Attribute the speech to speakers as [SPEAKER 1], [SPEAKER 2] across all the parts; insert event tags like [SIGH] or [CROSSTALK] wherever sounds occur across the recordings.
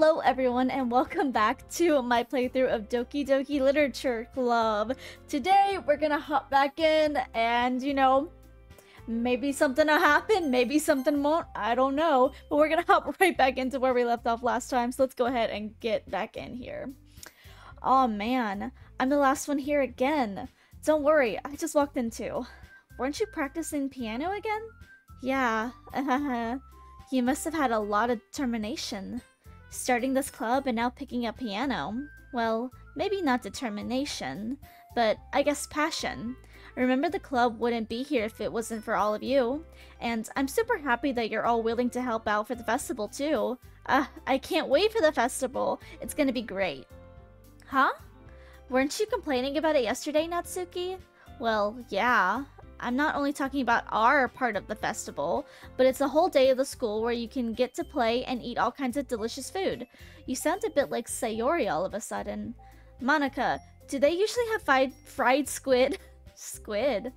[SPEAKER 1] Hello everyone and welcome back to my playthrough of Doki Doki Literature Club. Today we're gonna hop back in and you know, maybe something will happen, maybe something won't, I don't know. But we're gonna [LAUGHS] hop right back into where we left off last time, so let's go ahead and get back in here. Oh man, I'm the last one here again. Don't worry, I just walked in too. Weren't you practicing piano again? Yeah, [LAUGHS] you must have had a lot of determination. Starting this club and now picking up piano. Well, maybe not determination, but I guess passion. Remember the club wouldn't be here if it wasn't for all of you. And I'm super happy that you're all willing to help out for the festival too. Uh, I can't wait for the festival. It's gonna be great. Huh? Weren't you complaining about it yesterday, Natsuki? Well, yeah. I'm not only talking about our part of the festival, but it's a whole day of the school where you can get to play and eat all kinds of delicious food. You sound a bit like Sayori all of a sudden. Monika, do they usually have fried, fried squid? [LAUGHS] squid?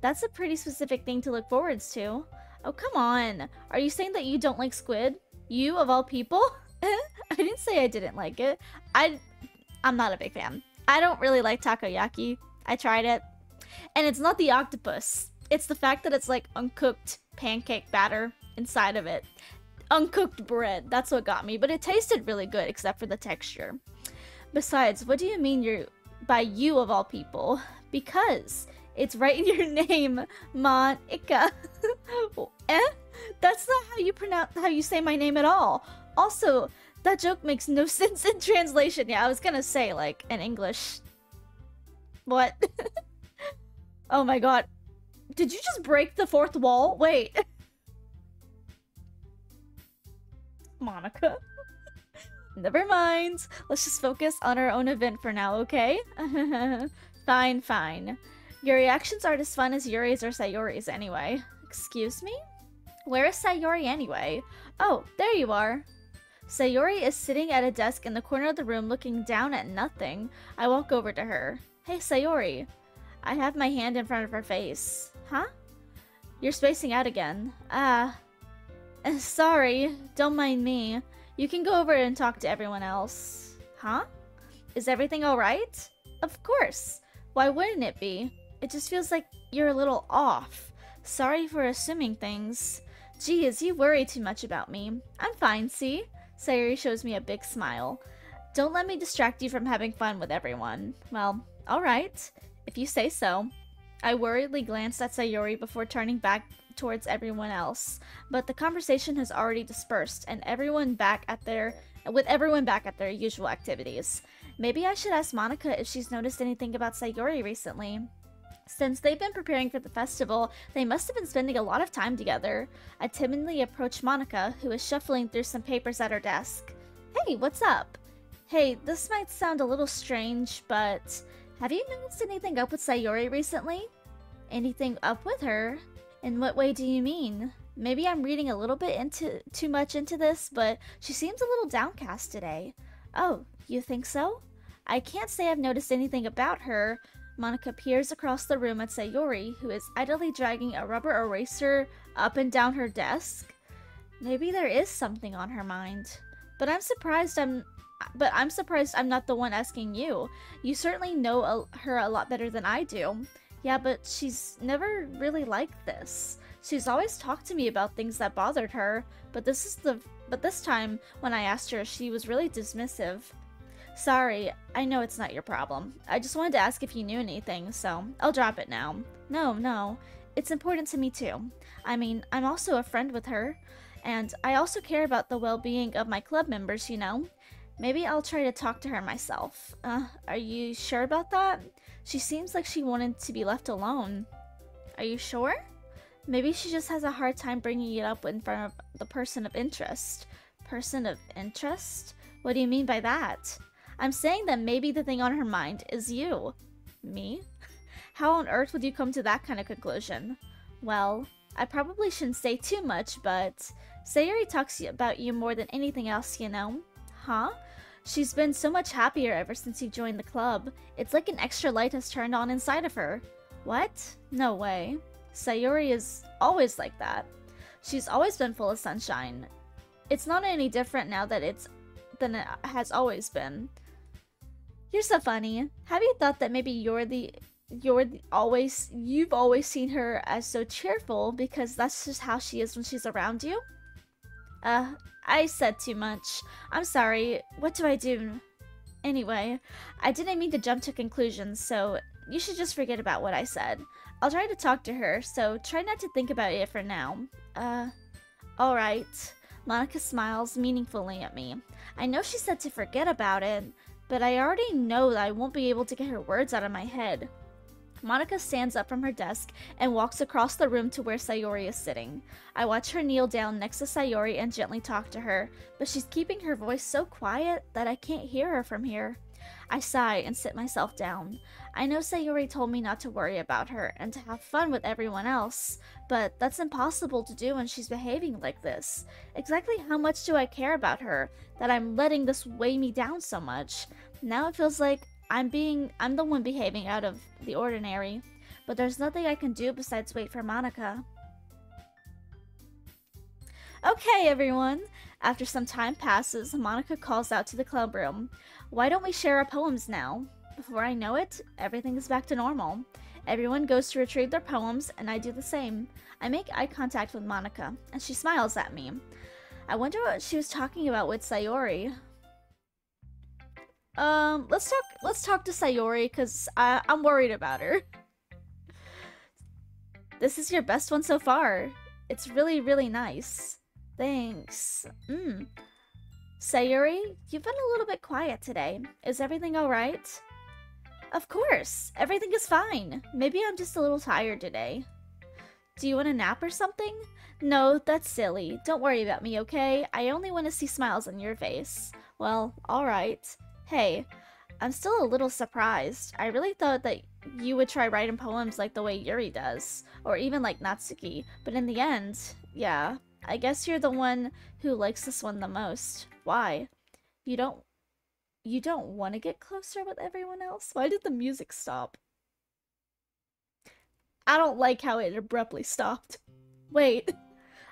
[SPEAKER 1] That's a pretty specific thing to look forwards to. Oh, come on. Are you saying that you don't like squid? You, of all people? [LAUGHS] I didn't say I didn't like it. I, I'm not a big fan. I don't really like takoyaki. I tried it. And it's not the octopus. It's the fact that it's like uncooked pancake batter inside of it. Uncooked bread. That's what got me. But it tasted really good except for the texture. Besides, what do you mean you're by you of all people? Because it's right in your [LAUGHS] name, Monika. [LAUGHS] eh? That's not how you pronounce how you say my name at all. Also, that joke makes no [LAUGHS] sense in translation. Yeah, I was gonna say like in English. What? Oh my god. Did you just break the fourth wall? Wait. [LAUGHS] Monika. [LAUGHS] Never mind. Let's just focus on our own event for now, okay? [LAUGHS] fine, fine. Your reactions aren't as fun as Yuri's or Sayori's anyway. Excuse me? Where is Sayori anyway? Oh, there you are. Sayori is sitting at a desk in the corner of the room looking down at nothing. I walk over to her. Hey, Sayori. I have my hand in front of her face. Huh? You're spacing out again. Ah. Uh, sorry, don't mind me. You can go over and talk to everyone else. Huh? Is everything alright? Of course. Why wouldn't it be? It just feels like you're a little off. Sorry for assuming things. Geez, you worry too much about me. I'm fine, see? Sayori shows me a big smile. Don't let me distract you from having fun with everyone. Well, alright. If you say so. I worriedly glanced at Sayori before turning back towards everyone else, but the conversation has already dispersed and everyone back at their with everyone back at their usual activities. Maybe I should ask Monika if she's noticed anything about Sayori recently. Since they've been preparing for the festival, they must have been spending a lot of time together. I timidly approached Monika, who was shuffling through some papers at her desk. Hey, what's up? Hey, this might sound a little strange, but have you noticed anything up with Sayori recently? Anything up with her? In what way do you mean? Maybe I'm reading a little bit into too much into this, but she seems a little downcast today. Oh, you think so? I can't say I've noticed anything about her. Monika peers across the room at Sayori, who is idly dragging a rubber eraser up and down her desk. Maybe there is something on her mind. But I'm surprised I'm but I'm surprised I'm not the one asking you. You certainly know a her a lot better than I do. Yeah, but she's never really like this. She's always talked to me about things that bothered her, but this is the but this time when I asked her, she was really dismissive. Sorry, I know it's not your problem. I just wanted to ask if you knew anything, so I'll drop it now. No, no. It's important to me too. I mean, I'm also a friend with her, and I also care about the well-being of my club members, you know? Maybe I'll try to talk to her myself. Uh, are you sure about that? She seems like she wanted to be left alone. Are you sure? Maybe she just has a hard time bringing it up in front of the person of interest. Person of interest? What do you mean by that? I'm saying that maybe the thing on her mind is you. Me? [LAUGHS] How on earth would you come to that kind of conclusion? Well, I probably shouldn't say too much, but Sayori talks about you more than anything else, you know? Huh? She's been so much happier ever since you joined the club. It's like an extra light has turned on inside of her. What? No way. Sayori is always like that. She's always been full of sunshine. It's not any different now that it's than it has always been. You're so funny. Have you thought that maybe you're the you're the, always you've always seen her as so cheerful because that's just how she is when she's around you? Uh, I said too much. I'm sorry. What do I do? Anyway, I didn't mean to jump to conclusions, so you should just forget about what I said. I'll try to talk to her, so try not to think about it for now. Uh, alright. Monika smiles meaningfully at me. I know she said to forget about it, but I already know that I won't be able to get her words out of my head. Monika stands up from her desk and walks across the room to where Sayori is sitting. I watch her kneel down next to Sayori and gently talk to her, but she's keeping her voice so quiet that I can't hear her from here. I sigh and sit myself down. I know Sayori told me not to worry about her and to have fun with everyone else, but that's impossible to do when she's behaving like this. Exactly how much do I care about her that I'm letting this weigh me down so much? Now it feels like I'm being I'm the one behaving out of the ordinary, but there's nothing I can do besides wait for Monika. Okay, everyone. After some time passes, Monika calls out to the club room. Why don't we share our poems now? Before I know it, everything is back to normal. Everyone goes to retrieve their poems, and I do the same. I make eye contact with Monika, and she smiles at me. I wonder what she was talking about with Sayori. Um, let's talk. Let's talk to Sayori because I'm worried about her. This is your best one so far. It's really, really nice. Thanks. Hmm. Sayori, you've been a little bit quiet today. Is everything alright? Of course. Everything is fine. Maybe I'm just a little tired today. Do you want a nap or something? No, that's silly. Don't worry about me, okay? I only want to see smiles on your face. Well, alright. Hey, I'm still a little surprised. I really thought that you would try writing poems like the way Yuri does, or even like Natsuki, but in the end, yeah, I guess you're the one who likes this one the most. Why? You don't you don't want to get closer with everyone else? Why did the music stop? I don't like how it abruptly stopped. Wait. [LAUGHS]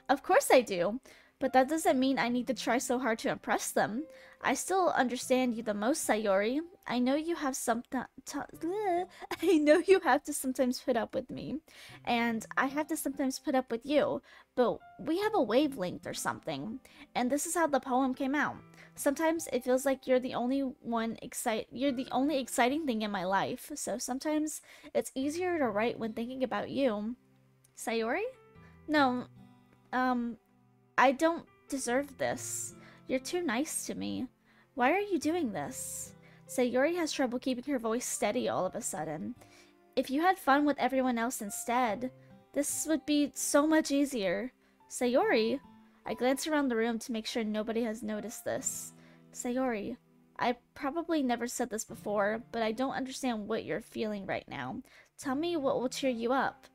[SPEAKER 1] Of course I do. But that doesn't mean I need to try so hard to impress them. I still understand you the most, Sayori. I know you have some [LAUGHS] I know you have to sometimes put up with me, and I have to sometimes put up with you, but we have a wavelength or something. And this is how the poem came out. Sometimes it feels like you're the only one excite you're the only exciting thing in my life. So sometimes it's easier to write when thinking about you. Sayori? No. Um I don't deserve this. You're too nice to me. Why are you doing this? Sayori has trouble keeping her voice steady all of a sudden. If you had fun with everyone else instead, this would be so much easier. Sayori? I glance around the room to make sure nobody has noticed this. Sayori, I probably never said this before, but I don't understand what you're feeling right now. Tell me what will cheer you up.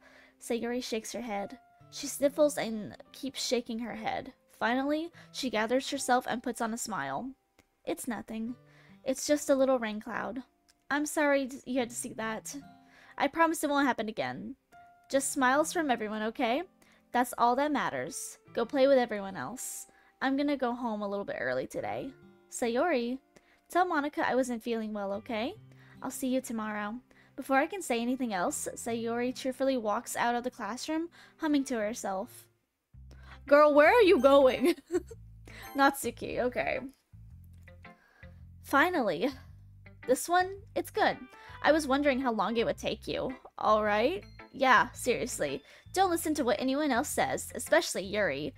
[SPEAKER 1] Sayori shakes her head. She sniffles and keeps shaking her head. Finally, she gathers herself and puts on a smile. It's nothing. It's just a little rain cloud. I'm sorry you had to see that. I promise it won't happen again. Just smiles from everyone, okay? That's all that matters. Go play with everyone else. I'm gonna go home a little bit early today. Sayori, tell Monika I wasn't feeling well, okay? I'll see you tomorrow. Before I can say anything else, Sayori cheerfully walks out of the classroom, humming to herself. Girl, where are you going? [LAUGHS] Natsuki, okay. Finally. This one, it's good. I was wondering how long it would take you. Alright? Yeah, seriously. Don't listen to what anyone else says, especially Yuri.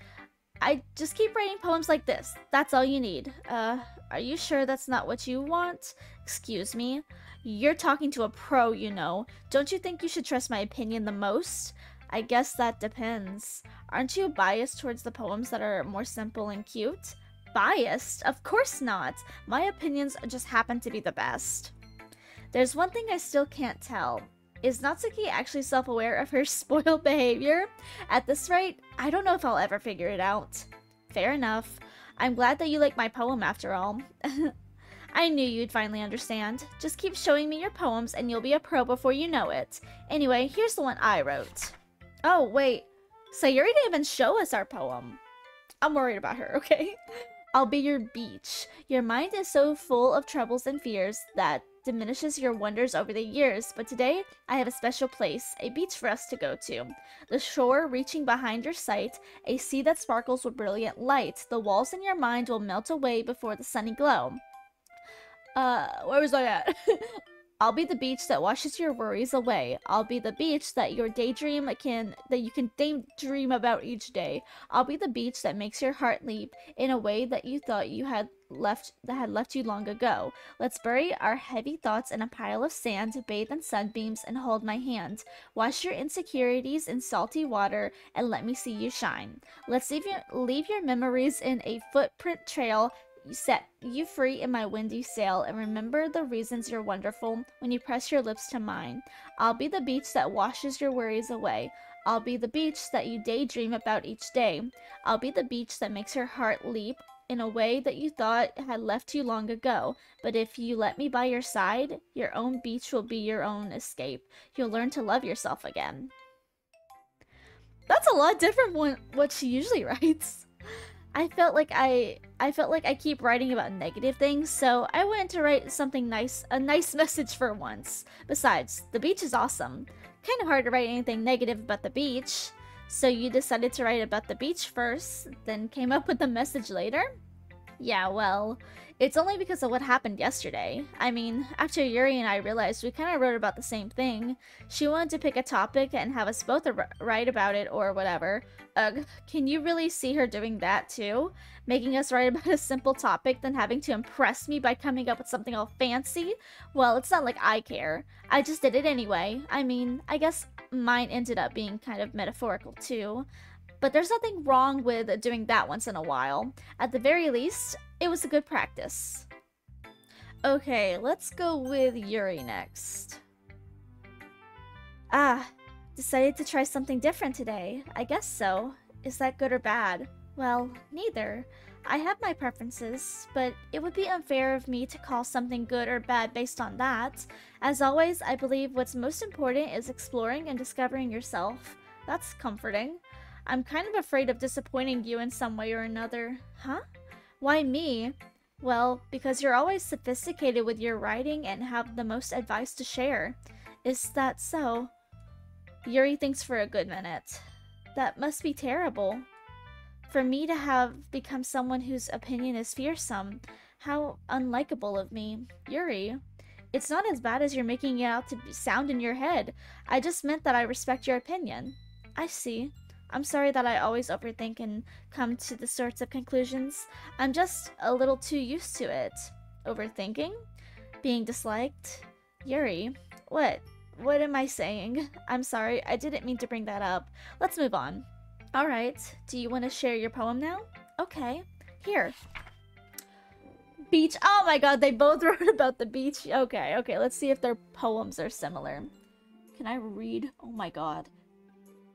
[SPEAKER 1] I just keep writing poems like this. That's all you need. Uh, are you sure that's not what you want? Excuse me? You're talking to a pro, you know. Don't you think you should trust my opinion the most? I guess that depends. Aren't you biased towards the poems that are more simple and cute? Biased? Of course not. My opinions just happen to be the best. There's one thing I still can't tell. Is Natsuki actually self-aware of her [LAUGHS] spoiled behavior? At this rate, I don't know if I'll ever figure it out. Fair enough. I'm glad that you like my poem after all. [LAUGHS] I knew you'd finally understand. Just keep showing me your poems and you'll be a pro before you know it. Anyway, here's the one I wrote. Oh, wait. Sayuri didn't even show us our poem. I'm worried about her, [LAUGHS] okay? I'll be your beach. Your mind is so full of troubles and fears that diminishes your wonders over the years, but today I have a special place, a beach for us to go to. The shore reaching behind your sight, a sea that sparkles with brilliant light. The walls in your mind will melt away before the sunny glow. Uh, where was I at? [LAUGHS] I'll be the beach that washes your worries away. I'll be the beach that your daydream can that you can daydream about each day. I'll be the beach that makes your heart leap in a way that you thought you had left that had left you long ago. Let's bury our heavy thoughts in a pile of sand, bathe in sunbeams, and hold my hand. Wash your insecurities in salty water and let me see you shine. Let's leave your leave your memories in a footprint trail set you free in my windy sail and remember the reasons you're wonderful when you press your lips to mine. I'll be the beach that washes your worries away. I'll be the beach that you daydream about each day. I'll be the beach that makes your heart leap in a way that you thought had left you long ago. But if you let me by your side, your own beach will be your own escape. You'll learn to love yourself again. That's a lot different from what she usually [LAUGHS] writes. I felt like I I felt like I keep writing about negative things, so I went to write something nice, a nice [LAUGHS] message for once. Besides, the beach is awesome. Kind of hard to write anything negative about the beach. So you decided to write about the beach first, then came up with the message later? Yeah, well, it's only because of what happened yesterday. I mean, after Yuri and I realized we kind of wrote about the same thing. She wanted to pick a topic and have us both write about it or whatever. Ugh, can you really see her doing that too? Making us write [LAUGHS] about a simple topic, then having to impress me by coming up with something all fancy? Well, it's not like I care. I just did it anyway. I mean, I guess mine ended up being kind of metaphorical too. But there's nothing wrong with doing that once in a while. At the very least, it was a good practice. Okay, let's go with Yuri next. Ah, decided to try something different today. I guess so. Is that good or bad? Well, neither. I have my preferences, but it would be unfair of me to call something good or bad based on that. As always, I believe what's most important is exploring and discovering yourself. That's comforting. I'm kind of afraid of disappointing you in some way or another. Huh? Why me? Well, because you're always sophisticated with your writing and have the most advice to share. Is that so? Yuri thinks for a good minute. That must be terrible. For me to have become someone whose opinion is fearsome. How unlikable of me. Yuri, it's not as bad as you're making it out to sound in your head. I just meant that I respect your opinion. I see. I'm sorry that I always overthink and come to the sorts of conclusions. I'm just a little too used to it. Overthinking? Being disliked? Yuri, what? What am I saying? I'm sorry, I didn't mean to bring that up. Let's move on. Alright, do you want to share your poem now? Okay, here. Beach. Oh my god, they both [LAUGHS] wrote about the beach. Okay, okay, let's see if their poems are similar. Can I read? Oh my god.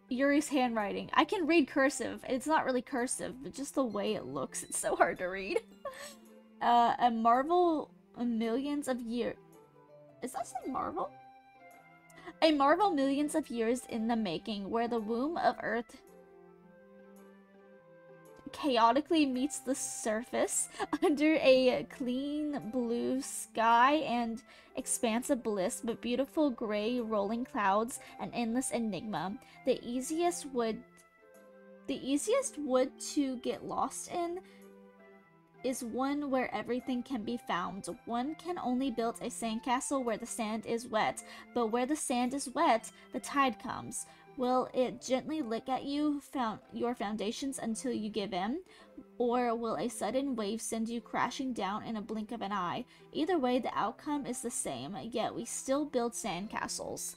[SPEAKER 1] Yuri's handwriting. I can read cursive. It's not really cursive, but just the way it looks, it's so hard to read. [LAUGHS] uh, a Marvel millions of years. Is that saying Marvel? A Marvel millions of years in the making, where the womb of Earth chaotically meets the surface [LAUGHS] under a clean blue sky and expanse of bliss, but beautiful gray rolling clouds and endless enigma. The easiest wood the easiest wood to get lost in is one where everything can be found. One can only build a sandcastle where the sand is wet, but where the sand is wet, the tide comes. Will it gently lick at you found your foundations until you give in? Or will a sudden wave send you crashing down in a blink of an eye? Either way, the outcome is the same, yet we still build sandcastles.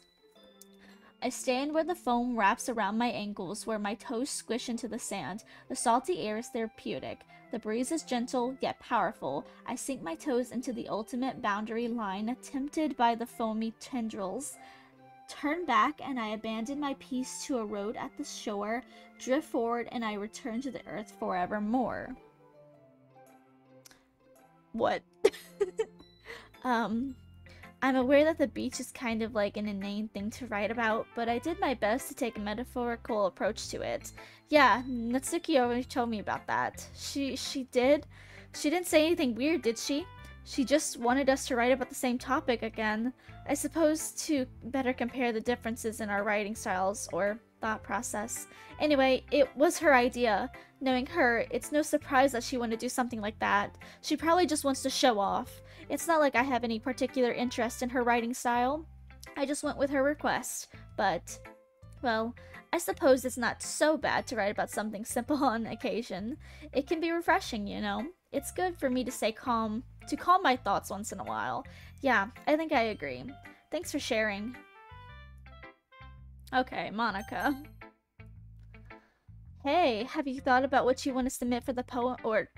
[SPEAKER 1] I stand where the foam wraps around my ankles, where my toes squish into the sand. The salty air is therapeutic. The breeze is gentle, yet powerful. I sink my toes into the ultimate boundary line, tempted by the foamy tendrils turn back and I abandon my piece to a road at the shore, drift forward, and I return to the earth forevermore. What? [LAUGHS] um, I'm aware that the beach is kind of like an inane thing to write about, but I did my best to take a metaphorical approach to it. Yeah, Natsuki already told me about that. She she did? She didn't say anything weird, did she? She just wanted us to write about the same topic again. I suppose to better compare the differences in our writing styles or thought process. Anyway, it was her idea. Knowing her, it's no surprise that she wanted to do something like that. She probably just wants to show off. It's not like I have any particular interest in her writing style. I just went with her request. But, well, I suppose it's not so bad to write about something [LAUGHS] simple on occasion. It can be refreshing, you know? It's good for me to stay calm, to calm my thoughts once in a while. Yeah, I think I agree. Thanks for sharing. Okay, Monika. Hey, have you thought about what you want to submit for the poem or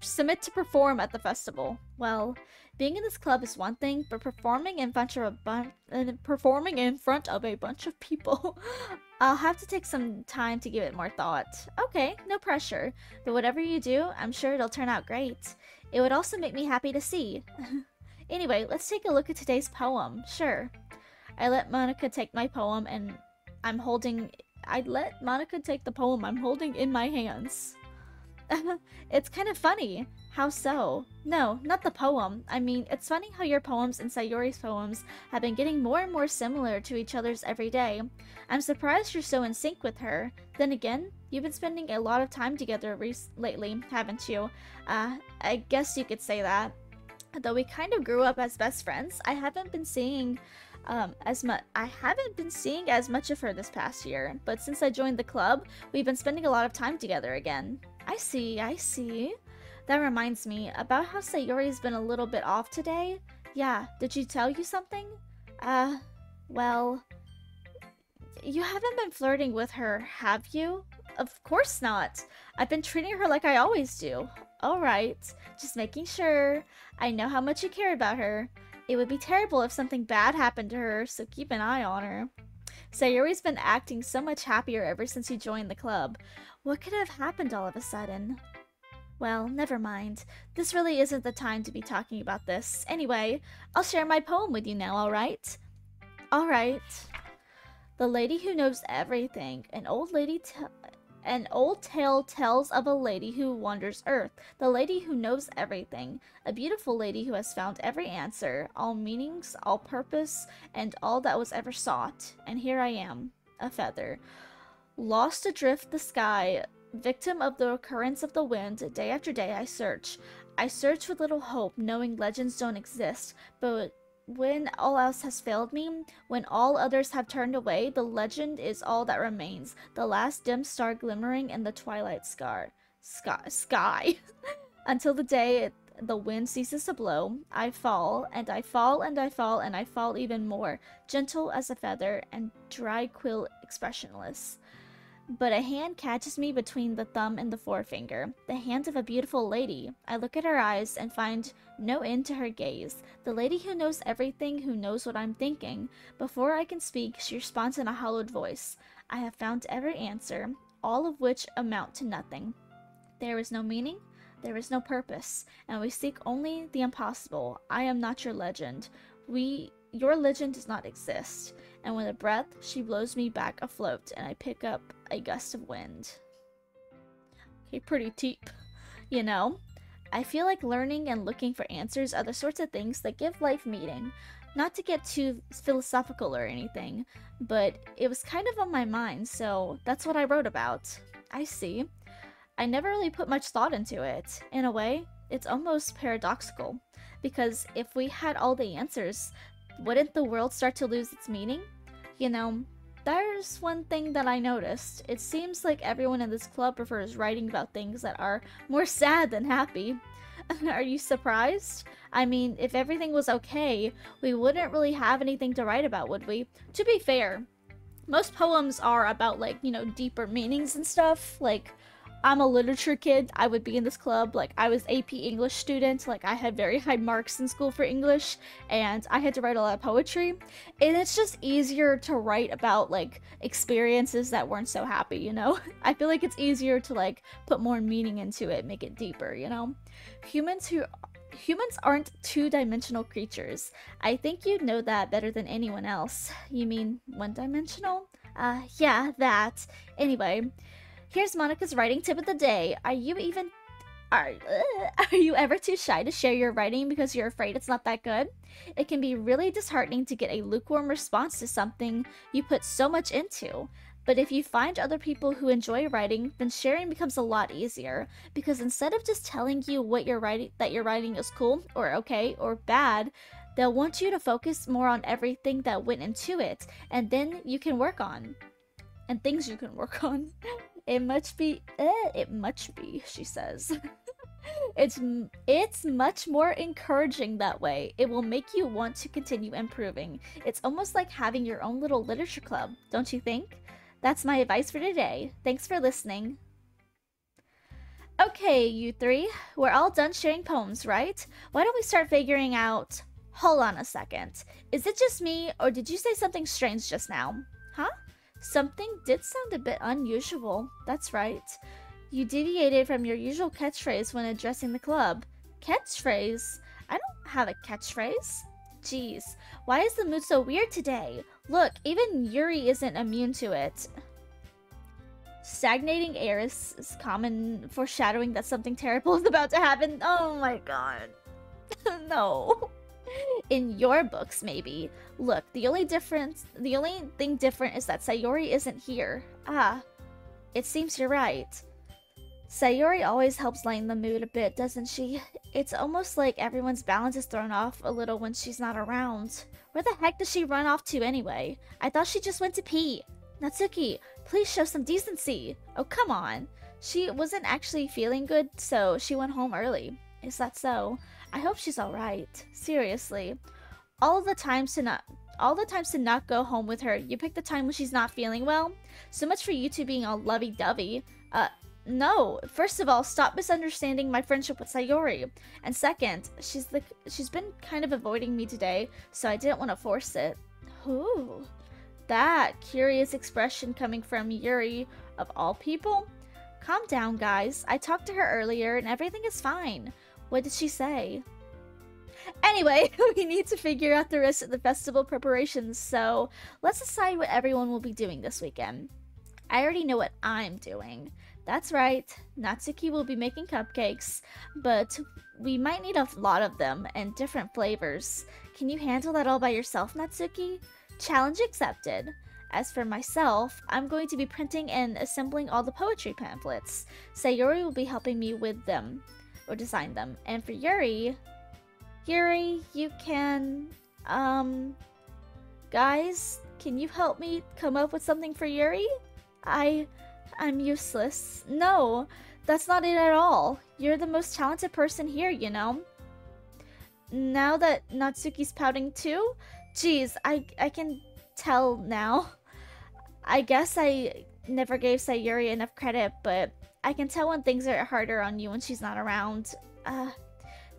[SPEAKER 1] submit to perform at the festival? Well, being in this club is one thing, but performing in front of a bunch uh, performing in front of a bunch of people, [LAUGHS] I'll have to take some time to give it more thought. Okay, no pressure, but whatever you do, I'm sure it'll turn out great. It would also make me happy to see. [LAUGHS] anyway, let's take a look at today's poem. Sure. I let Monika take my poem and I'm holding I'd let Monika take the poem I'm holding in my hands. [LAUGHS] it's kind of funny. How so? No, not the poem. I mean, it's funny how your poems and Sayori's poems have been getting more and more similar to each other's every day. I'm surprised you're so in sync with her. Then again, you've been spending a lot of time together lately, haven't you? Uh, I guess you could say that. Though we kind of grew up as best friends, I haven't been seeing um, as much. I haven't been seeing as much of her this past year, but since I joined the club, we've been spending a lot of time together again. I see, I see. That reminds me, about how Sayori's been a little bit off today. Yeah, did she tell you something? Uh, well... You haven't been flirting with her, have you? Of course not. I've been treating her like I always do. Alright, just making sure. I know how much you care about her. It would be terrible if something bad happened to her, so keep an eye on her. Sayori's been acting so much happier ever since you joined the club. What could have happened all of a sudden? Well, never mind. This really isn't the time to be talking about this. Anyway, I'll share my poem with you now, alright? Alright. The lady who knows everything. An old lady an old tale tells of a lady who wanders Earth, the lady who knows everything, a beautiful lady who has found every answer, all meanings, all purpose, and all that was ever sought. And here I am, a feather. Lost adrift the sky, victim of the occurrence of the wind, day after day I search. I search with little hope, knowing legends don't exist, but when all else has failed me, when all others have turned away, the legend is all that remains, the last dim star glimmering in the twilight scar. Sky. sky. [LAUGHS] Until the day it, the wind ceases to blow, I fall, and I fall, and I fall, and I fall even more, gentle as a feather, and dry quill expressionless. But a hand catches me between the thumb and the forefinger, the hand of a beautiful lady. I look at her eyes and find no end to her gaze. The lady who knows everything, who knows what I'm thinking. Before I can speak, she responds in a hollowed voice. I have found every answer, all of which amount to nothing. There is no meaning, there is no purpose, and we seek only the impossible. I am not your legend. We your legend does not exist and with a breath, she blows me back afloat, and I pick up a gust of wind. Okay, pretty deep, you know? I feel like learning and looking for answers are the sorts of things that give life meaning. Not to get too philosophical or anything, but it was kind of on my mind, so that's what I wrote about. I see. I never really put much thought into it. In a way, it's almost paradoxical. Because if we had all the answers, wouldn't the world start to lose its meaning? You know, there's one thing that I noticed. It seems like everyone in this club prefers writing about things that are more [LAUGHS] sad than happy. [LAUGHS] are you surprised? I mean, if everything was okay, we wouldn't really have anything to write about, would we? To be fair, most poems are about, like, you know, deeper meanings and stuff. Like, I'm a literature kid. I would be in this club. Like, I was AP English student. Like, I had very high marks in school for English, and I had to write a lot of poetry. And it's just easier to write about, like, experiences that weren't so happy, you know? [LAUGHS] I feel like it's easier to, like, put more meaning into it, make it deeper, you know? Humans who humans aren't two-dimensional creatures. I think you'd know that better than anyone else. You mean one-dimensional? Uh, yeah, that. Anyway, here's Monika's writing tip of the day. Are you even are, uh, [LAUGHS] are you ever too shy to share your writing because you're afraid it's not that good? It can be really disheartening to get a lukewarm response to something you put so much into. But if you find other people who enjoy writing, then sharing becomes a lot easier because instead of just telling you what you're writing that your writing is cool or okay or bad, they'll want you to focus more on everything that went into it and then you can work on and things you can work [LAUGHS] on. It must be eh, it must be, she says. [LAUGHS] it's it's much more encouraging that way. It will make you want to continue improving. It's almost like having your own little literature club, don't you think? That's my advice for today. Thanks for listening. Okay, you three, we're all done sharing poems, right? Why don't we start figuring out... Hold on a second. Is it just me, or did you say something strange just now? Huh? Something did sound a bit unusual. That's right. You deviated from your usual catchphrase when addressing the club. Catchphrase? I don't have a catchphrase. Jeez, why is the mood so weird today? Look, even Yuri isn't immune to it. Stagnating air is, is common foreshadowing that something terrible [LAUGHS] is about to happen. Oh my god. [LAUGHS] no. In your books, maybe. Look, the only difference, the only thing different is that Sayori isn't here. Ah, it seems you're right. Sayori always helps lighten the mood a bit, doesn't she? It's almost like everyone's balance is thrown off a little when she's not around. Where the heck does she run off to anyway? I thought she just went to pee. Natsuki, please show some decency. Oh, come on. She wasn't actually feeling good, so she went home early. Is that so? I hope she's alright. Seriously. All the times to not all the times to not go home with her, you pick the time when she's not feeling well? So much for you two being all lovey-dovey. Uh, no. First of all, stop misunderstanding my friendship with Sayori. And second, she's the she's been kind of avoiding me today, so I didn't want to force it. Ooh. That curious expression coming from Yuri, of all people? Calm down, guys. I talked to her earlier and everything is fine. What did she say? Anyway, [LAUGHS] we need to figure out the rest of the festival preparations, so let's decide what everyone will be doing this weekend. I already know what I'm doing. That's right, Natsuki will be making cupcakes, but we might need a lot of them and different flavors. Can you handle that all by yourself, Natsuki? Challenge accepted. As for myself, I'm going to be printing and assembling all the poetry pamphlets. Sayori will be helping me with them, or design them. And for Yuri, Yuri, you can, um, guys, can you help me come up with something for Yuri? I, I'm useless. No, that's not it at all. You're the most talented person here, you know? Now that Natsuki's pouting too? Geez, I, I can tell now. I guess I never gave Sayuri enough credit, but I can tell when things are harder on you when she's not around. Uh,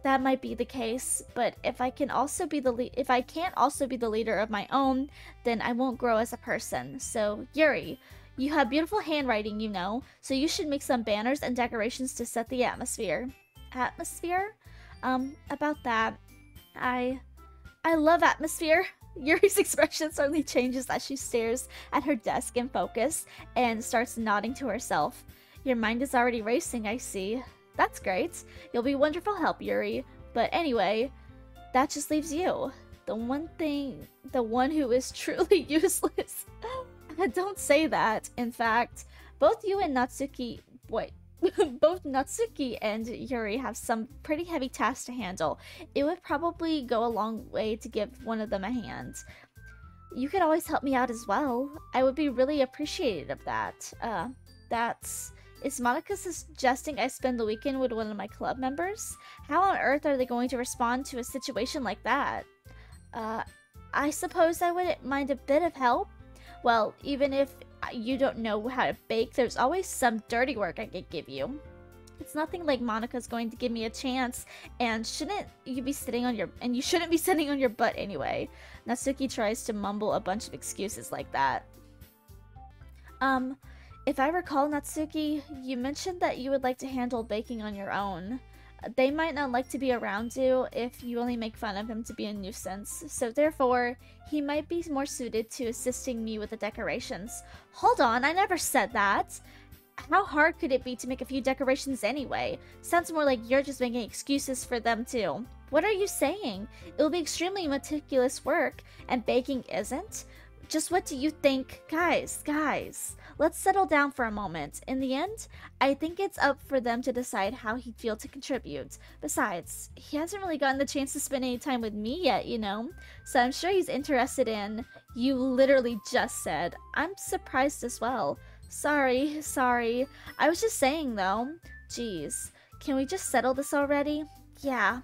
[SPEAKER 1] that might be the case, but if I can also be the if I can't also be the leader of my own, then I won't grow as a person. So, Yuri, you have beautiful handwriting, you know, so you should make some banners and decorations to set the atmosphere. Atmosphere? Um, about that, I... I love atmosphere. [LAUGHS] Yuri's expression suddenly changes as she stares at her desk in focus and starts nodding to herself. Your mind is already racing, I see. That's great. You'll be wonderful help, Yuri. But anyway, that just leaves you. The one thing, the one who is [LAUGHS] truly useless. [LAUGHS] Don't say that. In fact, both you and Natsuki, wait, [LAUGHS] both Natsuki and Yuri have some pretty heavy tasks to handle. It would probably go a long way to give one of them a hand. You could always help me out as well. I would be really appreciative of that. Uh, that's... Is Monika suggesting I spend the weekend with one of my club members? How on earth are they going to respond to a situation like that? Uh, I suppose I wouldn't mind a bit of help, well, even if you don't know how to bake, there's always some dirty work I could give you. It's nothing like Monika's going to give me a chance, and shouldn't you be sitting on your- and you shouldn't be [LAUGHS] sitting on your butt anyway. Natsuki tries to mumble a bunch of excuses like that. Um, if I recall, Natsuki, you mentioned that you would like to handle baking on your own. they might not like to be around you if you only make fun of him to be a nuisance. So therefore, he might be more suited to assisting me with the decorations. Hold on, I never said that. How hard could it be to make a few decorations anyway? Sounds more like you're just making excuses for them too. What are you saying? It will be extremely meticulous work, and baking isn't? Just what do you think? Guys, guys, let's settle down for a moment. In the end, I think it's up for them to decide how he'd feel to contribute. Besides, he hasn't really gotten the chance to spend any time with me yet, you know? So I'm sure he's interested in. You literally just said. I'm surprised as well. Sorry, sorry. I was just saying though. Jeez. Can we just settle this already? Yeah.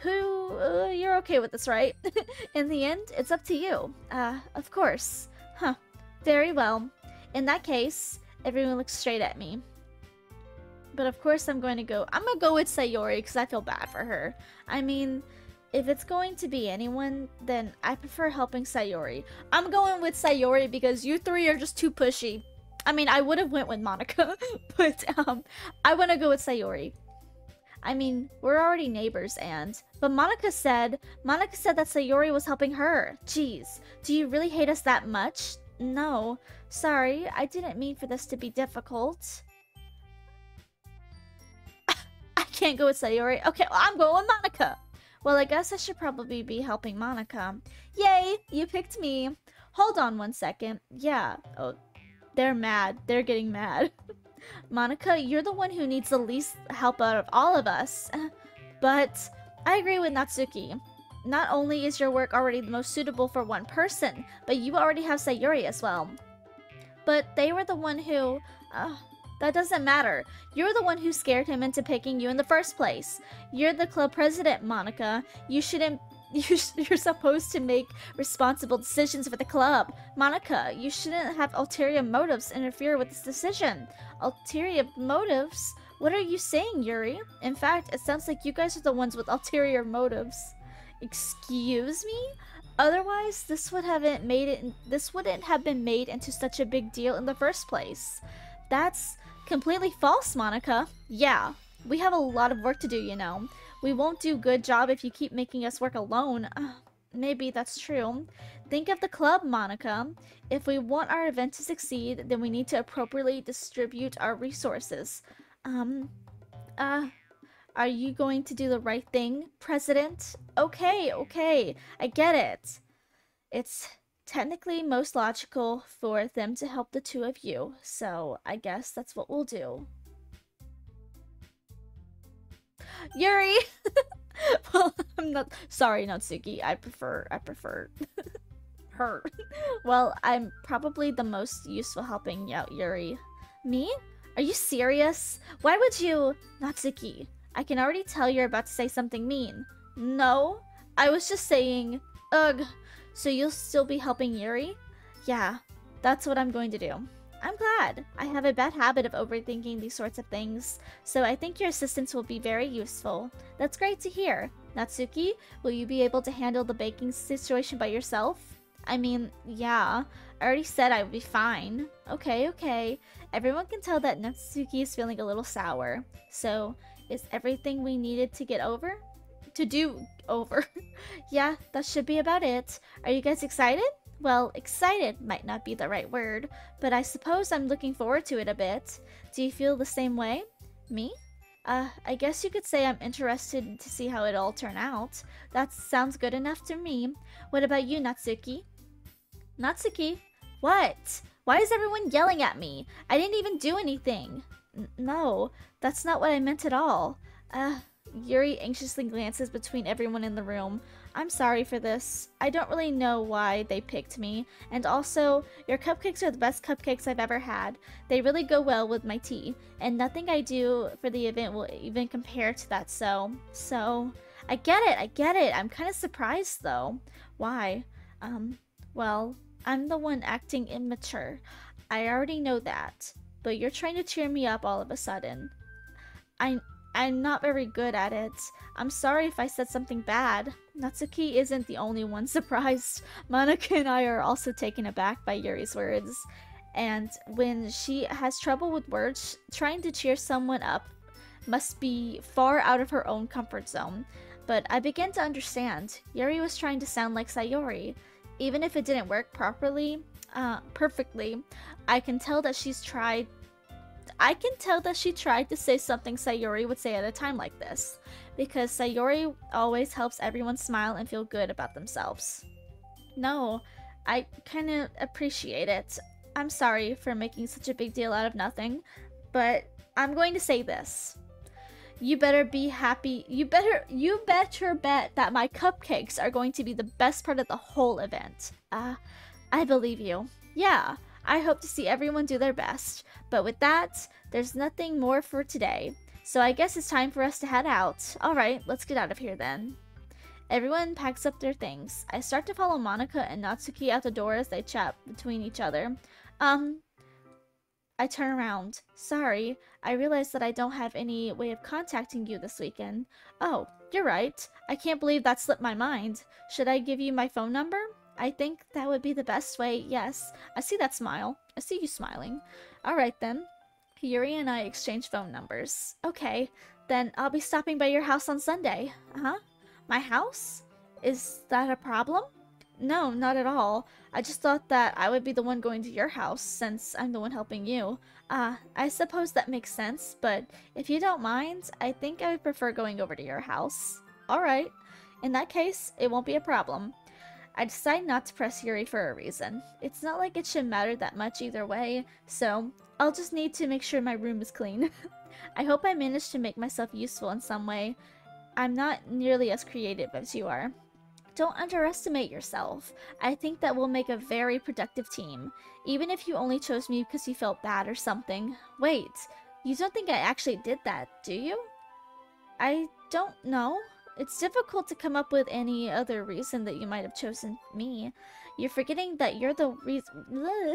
[SPEAKER 1] Who, uh, you're okay with this, right? [LAUGHS] In the end, it's up to you. Uh, of course. Huh. Very well. In that case, everyone looks straight at me. But of course I'm going to go, I'm gonna go with Sayori because I feel bad for her. I mean, if it's going to be anyone, then I prefer helping Sayori. I'm going with Sayori because you three are just too pushy. I mean, I would have went with Monika, [LAUGHS] but um, I want to go with Sayori. I mean, we're already neighbors and... But Monika said... Monika said that Sayori was helping her. Jeez, do you really hate us that much? No. Sorry, I didn't mean for this to be difficult. [LAUGHS] I can't go with Sayori. Okay, well, I'm going with Monika. Well, I guess I should probably be helping Monika. Yay, you picked me. Hold on one second. Yeah. Oh, they're mad. They're getting mad. [LAUGHS] Monika, you're the one who needs the least help out of all of us. [LAUGHS] But I agree with Natsuki. Not only is your work already the most suitable for one person, but you already have Sayuri as well. But they were the one who... Uh, that doesn't matter. You're the one who scared him into picking you in the first place. You're the club president, Monika. You shouldn't [LAUGHS] you're supposed to make responsible decisions for the club. Monika, you shouldn't have ulterior motives interfere with this decision. Ulterior motives? What are you saying, Yuri? In fact, it sounds like you guys are the ones with ulterior motives. Excuse me? Otherwise, this would haven't made it this wouldn't have been made into such a big deal in the first place. That's completely false, Monika. Yeah, we have a lot of work to do, you know. We won't do good job if you keep making us work alone. Uh, maybe that's true. Think of the club, Monika. If we want our event to succeed, then we need to appropriately distribute our resources. Um, uh, are you going to do the right thing, President? Okay, okay, I get it. It's technically most logical for them to help the two of you, so I guess that's what we'll do. Yuri! [LAUGHS] well, I'm not sorry, Natsuki. I prefer I prefer [LAUGHS] her. well, I'm probably the most useful helping out Yuri. Me? Are you serious? Why would you Natsuki? I can already tell you're about to say something mean. No, I was just saying, ugh. So you'll still be helping Yuri? Yeah, that's what I'm going to do. I'm glad. I have a bad habit of overthinking these sorts of things, so I think your assistance will be very useful. That's great to hear. Natsuki, will you be able to handle the baking situation by yourself? I mean, yeah. I already said I would be fine. Okay, okay. Everyone can tell that Natsuki is feeling a little sour. So, is everything we needed to get over? To do over. [LAUGHS] yeah, that should be about it. Are you guys excited? Well, excited might not be the right word, but I suppose I'm looking forward to it a bit. Do you feel the same way? Me? Uh, I guess you could say I'm interested to see how it all turn out. That sounds good enough to me. What about you, Natsuki? Natsuki? What? Why is everyone yelling at me? I didn't even do anything. No, that's not what I meant at all. Uh, Yuri anxiously glances between everyone in the room. I'm sorry for this. I don't really know why they picked me. And also, your cupcakes are the best cupcakes I've ever had. They really go well with my tea. And nothing I do for the event will even compare to that, so... So... I get it, I get it. I'm kind of surprised, though. Why? Um, well, I'm the one acting immature. I already know that. But you're trying to cheer me up all of a sudden. I I'm not very good at it. I'm sorry if I said something bad. Natsuki isn't the only one [LAUGHS] surprised. Monika and I are also taken aback by Yuri's words. And when she has trouble with words, trying to cheer someone up must be far out of her own comfort zone. But I begin to understand. Yuri was trying to sound like Sayori. Even if it didn't work properly, uh, perfectly, I can tell that she's tried I can tell that she tried to say something Sayori would say at a time like this, because Sayori always helps everyone smile and feel good about themselves. No, I kind of appreciate it. I'm sorry for making such a big deal out of nothing, but I'm going to say this. You better be happy. You better you better bet that my cupcakes are going to be the best part of the whole event. Uh, I believe you. Yeah, I hope to see everyone do their best. But with that, there's nothing more for today. So I guess it's time for us to head out. Alright, let's get out of here then. Everyone packs up their things. I start to follow Monika and Natsuki out the door as they chat between each other. Um, I turn around. Sorry, I realized that I don't have any way of contacting you this weekend. Oh, you're right. I can't believe that slipped my mind. Should I give you my phone number? I think that would be the best way, yes. I see that smile. I see you smiling. Alright then. Yuri and I exchange phone numbers. Okay, then I'll be stopping by your house on Sunday. Uh-huh. My house? Is that a problem? No, not at all. I just thought that I would be the one going to your house since I'm the one helping you. Ah, uh, I suppose that makes sense, but if you don't mind, I think I would prefer going over to your house. Alright. In that case, it won't be a problem. I decide not to press Yuri for a reason. It's not like it should matter that much either way, so I'll just need to make sure my room is clean. [LAUGHS] I hope I managed to make myself useful in some way. I'm not nearly as creative as you are. Don't underestimate yourself. I think that we'll make a very productive team. Even if you only chose me because you felt bad or something. Wait, you don't think I actually did that, do you? I don't know. It's difficult to come up with any other reason that you might have chosen me. You're forgetting that you're the reason.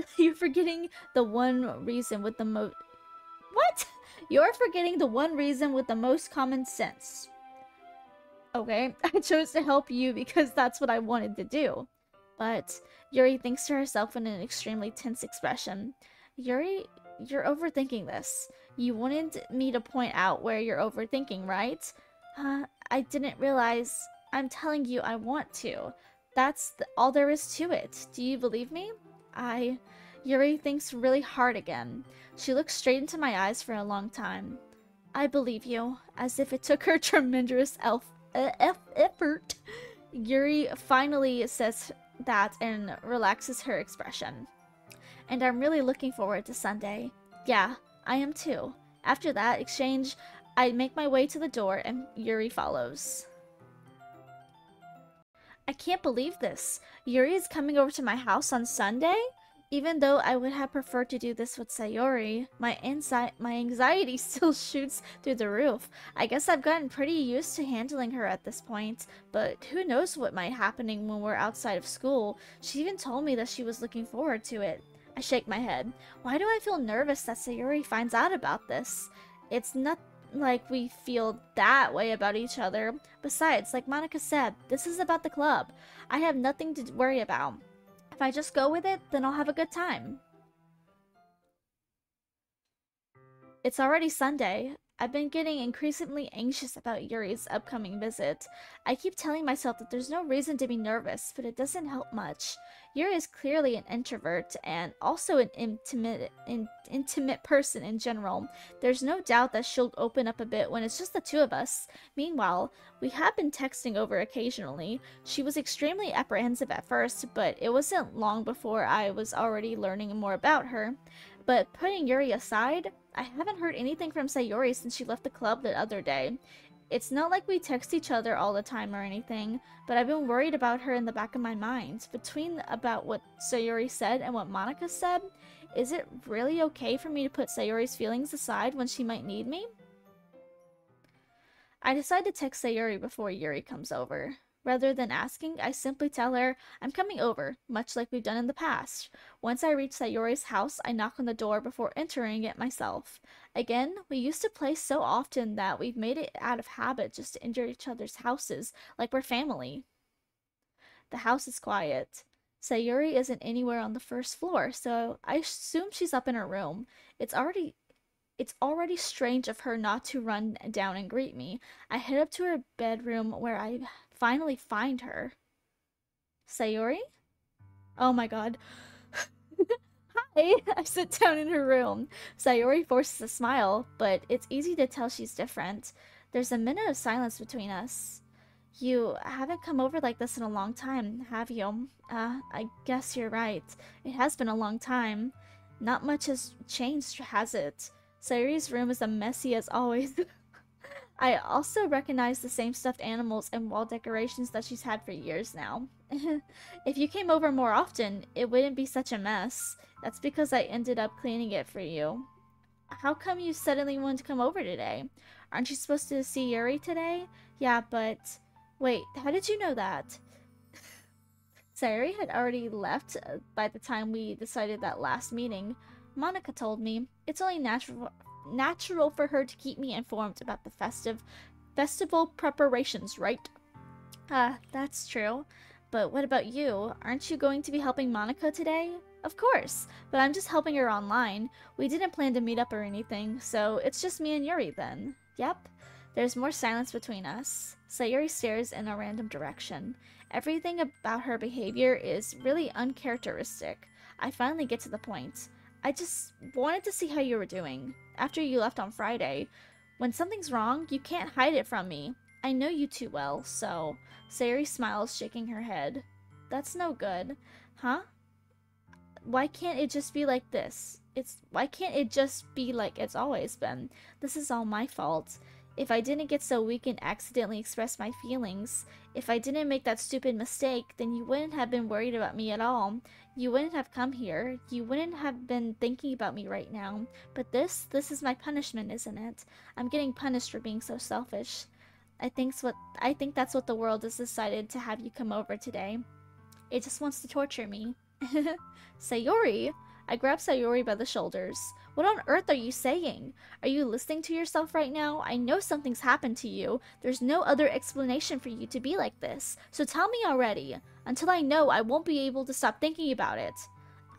[SPEAKER 1] [LAUGHS] You're forgetting the one reason with the most. What? You're forgetting the one reason with the most common sense. Okay, [LAUGHS] I chose to help you because that's what I wanted to do. But Yuri thinks to herself in an extremely tense expression. Yuri, you're overthinking this. You wanted me to point out where you're overthinking, right? Uh, I didn't realize. I'm telling you, I want to. That's the, all there is to it. Do you believe me? I... Yuri thinks really hard again. She looks straight into my eyes for a long time. I believe you, as if it took her [LAUGHS] tremendous elf effort. Yuri finally says that and relaxes her expression. And I'm really looking forward to Sunday. Yeah, I am too. After that exchange, I make my way to the door and Yuri follows. I can't believe this. Yuri is coming over to my house on Sunday? Even though I would have preferred to do this with Sayori, my, my anxiety [LAUGHS] still shoots through the roof. I guess I've gotten pretty used to handling her at this point, but who knows what might happening when we're outside of school. She even told me that she was looking forward to it. I shake my head. Why do I feel nervous that Sayori finds out about this? It's not like we feel that way about each other. Besides, like Monika said, this is about the club. I have nothing to worry about. If I just go with it, then I'll have a good time. It's already Sunday. I've been getting increasingly anxious about Yuri's upcoming visit. I keep telling myself that there's no reason to be nervous, but it doesn't help much. Yuri is clearly an introvert and also an intimate, in, intimate person in general. There's no doubt that she'll open up a bit when it's just the two of us. Meanwhile, we have been texting over occasionally. She was extremely apprehensive at first, but it wasn't long before I was already learning more about her. But putting Yuri aside, I haven't heard anything from Sayori since she left the club the other day. It's not like we text each other all the time or anything, but I've been worried about her in the back of my mind. Between about what Sayori said and what Monika said, is it really okay for me to put Sayori's feelings aside when she might need me? I decide to text Sayori before Yuri comes over. Rather than asking, I simply tell her I'm coming over, much like we've done in the past. Once I reach Sayori's house, I knock on the door before entering it myself. Again, we used to play so often that we've made it out of habit just to enter each other's houses, like we're family. The house is quiet. Sayori isn't anywhere on the first floor, so I assume she's up in her room. It's already It's already strange of her not to run down and greet me. I head up to her bedroom where I finally find her. Sayori? Oh my god. [LAUGHS] Hi! [LAUGHS] I sit down in her room. Sayori forces a smile, but it's easy to tell she's different. There's a minute of silence between us. You haven't come over like this in a long time, have you? Uh, I guess you're right. It has been a long time. Not much has changed, has it? Sayori's room is as messy as always. [LAUGHS] I also recognize the same stuffed animals and wall decorations that she's had for years now. [LAUGHS] if you came over more often, it wouldn't be such a mess. That's because I ended up cleaning it for you. How come you suddenly wanted to come over today? Aren't you supposed to see Yuri today? Yeah, but... Wait, how did you know that? [LAUGHS] Sayori had already left uh, by the time we decided that last meeting. Monika told me. It's only natural natural for her to keep me informed about the festive festival preparations, right? Ah, uh, that's true. But what about you? Aren't you going to be helping Monika today? Of course, but I'm just helping her online. We didn't plan to meet up or anything, so it's just me and Yuri then. Yep. There's more silence between us. Sayori stares in a random direction. Everything about her behavior is really uncharacteristic. I finally get to the point. I just wanted to see how you were doing. After you left on Friday. When something's wrong, you can't hide it from me. I know you too well, so... Sayori smiles, shaking her head. That's no good. Huh? Why can't it just be like this? It's why can't it just be like it's always been? This is all my fault. If I didn't get so weak and accidentally express my feelings, if I didn't make that stupid mistake, then you wouldn't have been worried about me at all. You wouldn't have come here. You wouldn't have been thinking about me right now. But this, this is my punishment, isn't it? I'm getting punished for being so selfish. I think's what I think that's what the world has decided to have you come over today. It just wants to torture me. [LAUGHS] Sayori! I grab Sayori by the shoulders. What on earth are you saying? Are you listening to yourself right now? I know something's happened to you. There's no other explanation for you to be like this. So tell me already. Until I know, I won't be able to stop thinking about it.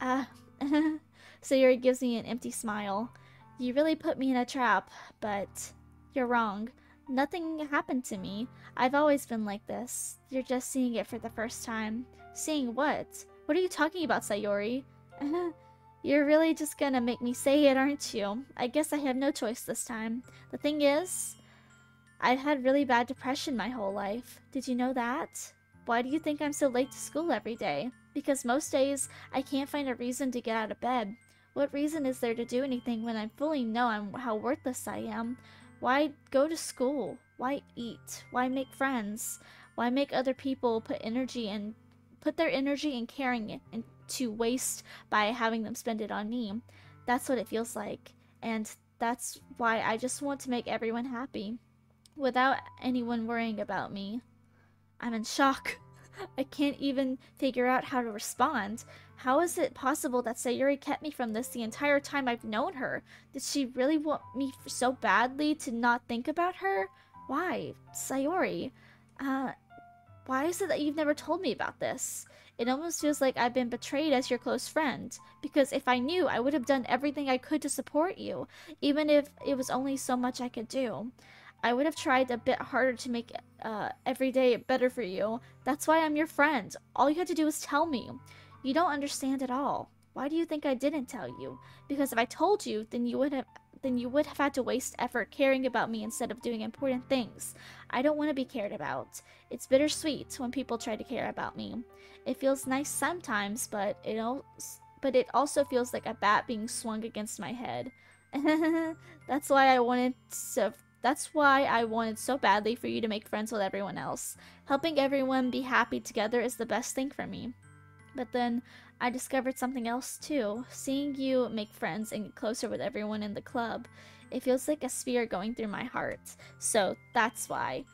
[SPEAKER 1] Uh, [LAUGHS] Sayori gives me an empty smile. You really put me in a trap, but you're wrong. Nothing happened to me. I've always been like this. You're just seeing it for the first time. Seeing what? What are you talking about, Sayori? [LAUGHS] You're really just gonna make me say it, aren't you? I guess I have no choice this time. The thing is, I've had really bad depression my whole life. Did you know that? Why do you think I'm so late to school every day? Because most days, I can't find a reason to get out of bed. What reason is there to do anything when I fully know I'm how worthless I am? Why go to school? Why eat? Why make friends? Why make other people put energy and put their energy in caring and to waste by having them spend it on me. That's what it feels like. And that's why I just want to make everyone happy without anyone worrying about me. I'm in shock. [LAUGHS] I can't even figure out how to respond. How is it possible that Sayori kept me from this the entire time I've known her? Did she really want me so badly to not think about her? Why? Sayori, uh, why is it that you've never told me about this? It almost feels like I've been betrayed as your close friend. Because if I knew, I would have done everything I could to support you, even if it was only so much I could do. I would have tried a bit harder to make uh, every day better for you. That's why I'm your friend. All you had to do was tell me. You don't understand at all. Why do you think I didn't tell you? Because if I told you, then you would have then you would have had to waste effort caring about me instead of doing important things. I don't want to be cared about. It's bittersweet when people try to care about me. It feels nice sometimes, but it but it also feels like a bat being swung against my head. [LAUGHS] that's why I wanted so that's why I wanted so badly for you to make friends with everyone else. Helping everyone be happy together is the best thing for me. But then I discovered something else too. Seeing you make friends and get closer with everyone in the club, it feels like a spear going through my heart. So that's why.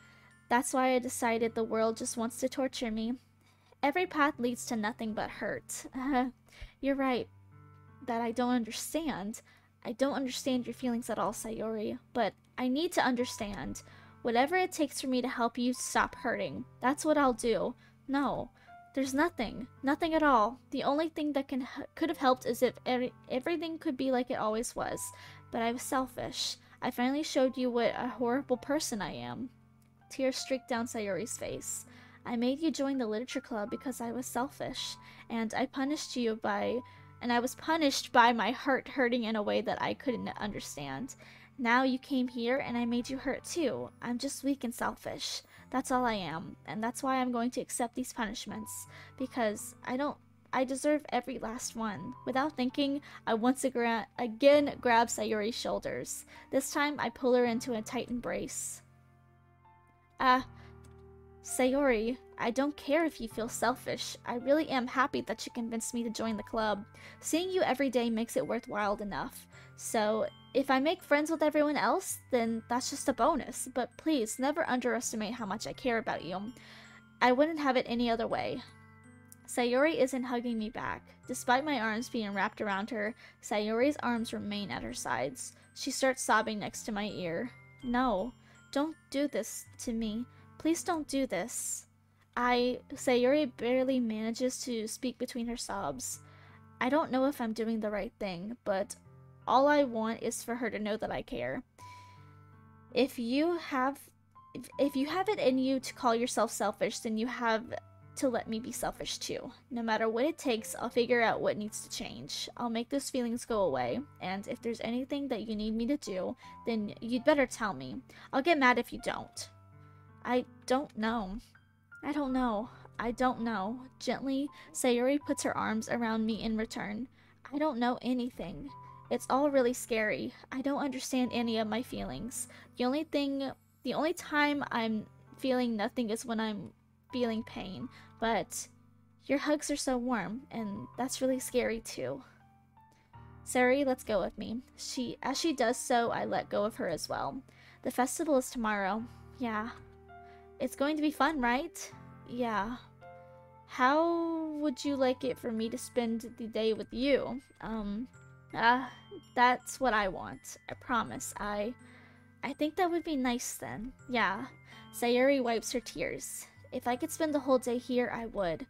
[SPEAKER 1] That's why I decided the world just wants to torture me. Every path leads to nothing but hurt. [LAUGHS] you're right that I don't understand. I don't understand your feelings at all, Sayori, but I need to understand. Whatever it takes for me to help you stop hurting, that's what I'll do. No, there's nothing. Nothing at all. The only thing that can could have helped is if every, everything could be like it always was. but I was selfish. I finally showed you what a horrible person I am. Tears streaked down Sayori's face. I made you join the literature club because I was selfish, and I punished you by and I was punished by my heart hurting in a way that I couldn't understand. Now you came here and I made you hurt too. I'm just weak and selfish. That's all I am, and that's why I'm going to accept these punishments because I don't I deserve every last one. Without thinking, I once again grab Sayori's shoulders. This time, I pull her into a tight embrace. Ah, uh, Sayori, I don't care if you feel selfish. I really am happy that you convinced me to join the club. Seeing you every day makes it worthwhile enough. So, if I make friends with everyone else, then that's just a bonus. But please, never underestimate how much I care about you. I wouldn't have it any other way. Sayori isn't hugging me back. Despite my arms being wrapped around her, Sayori's arms remain at her sides. She starts sobbing next to my ear. No, don't do this to me. Please don't do this. I, Sayori barely manages to speak between her sobs. I don't know if I'm doing the right thing, but all I want is for her to know that I care. If you have if, if you have it in you to call yourself selfish, then you have to let me be selfish too. No matter what it takes, I'll figure out what needs to change. I'll make those feelings go away, and if there's anything that you need me to do, then you'd better tell me. I'll get mad if you don't. I don't know. I don't know. I don't know. Gently, Sayori puts her arms around me in return. I don't know anything. It's all really scary. I don't understand any of my feelings. The only thing, the only time I'm feeling nothing is when I'm feeling pain, but your hugs are so warm, and that's really scary too. Sari, let's go with me. She, as she does so, I let go of her as well. The festival is tomorrow. Yeah. It's going to be fun, right? Yeah. How would you like it for me to spend the day with you? Um, uh, that's what I want. I promise. I, I think that would be nice then. Yeah. Sayori wipes her tears. If I could spend the whole day here, I would.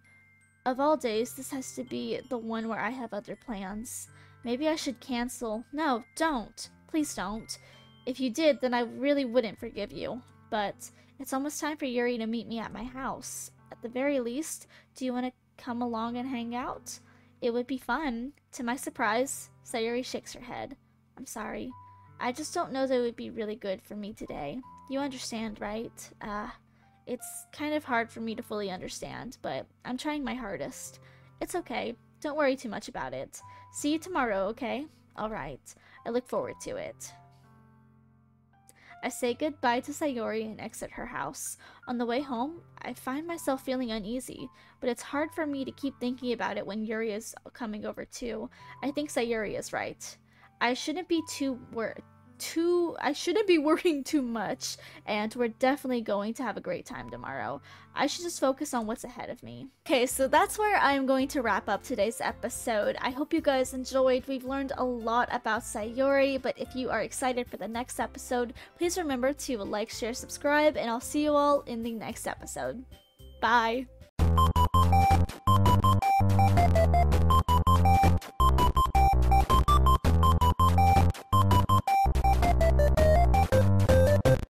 [SPEAKER 1] Of all days, this has to be the one where I have other plans. Maybe I should cancel. No, don't. Please don't. If you did, then I really wouldn't forgive you. But it's almost time for Yuri to meet me at my house. At the very least, do you want to come along and hang out? It would be fun. To my surprise, Sayori shakes her head. I'm sorry. I just don't know that it would be really good for me today. You understand, right? Uh, it's kind of hard for me to fully understand, but I'm trying my hardest. It's okay. Don't worry too much about it. See you tomorrow, okay? Alright. I look forward to it. I say goodbye to Sayori and exit her house. On the way home, I find myself feeling uneasy, but it's hard for me to keep thinking about it when Yuri is coming over too. I think Sayori is right. I shouldn't be too worried too I shouldn't be [LAUGHS] worrying too much and we're definitely going to have a great time tomorrow. I should just focus on what's ahead of me. Okay, so that's where I'm going to wrap up today's episode. I hope you guys enjoyed. We've learned a lot about Sayori, but if you are excited for the next episode, please remember to like, share, subscribe, and I'll see you all in the next episode. Bye!